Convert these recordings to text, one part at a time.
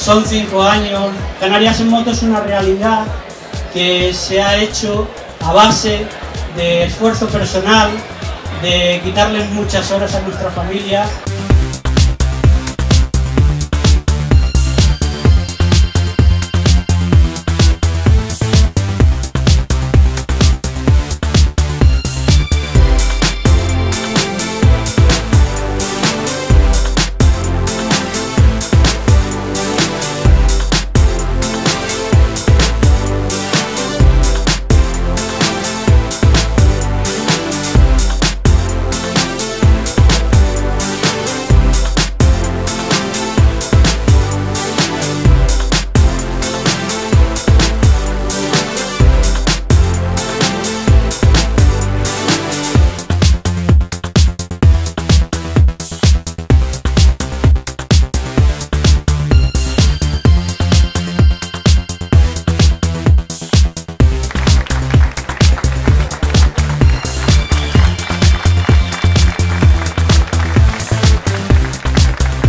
son cinco años. Canarias en Moto es una realidad que se ha hecho a base de esfuerzo personal, de quitarles muchas horas a nuestra familia.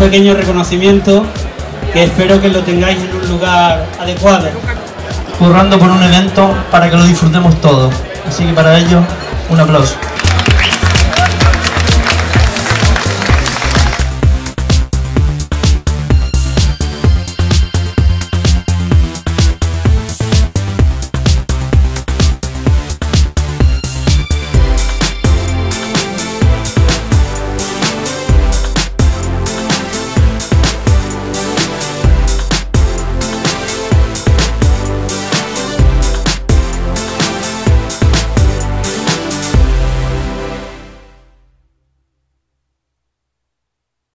Pequeño reconocimiento que espero que lo tengáis en un lugar adecuado. Currando por un evento para que lo disfrutemos todos. Así que para ello, un aplauso.